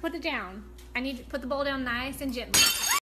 put it down. I need to put the bowl down nice and gently.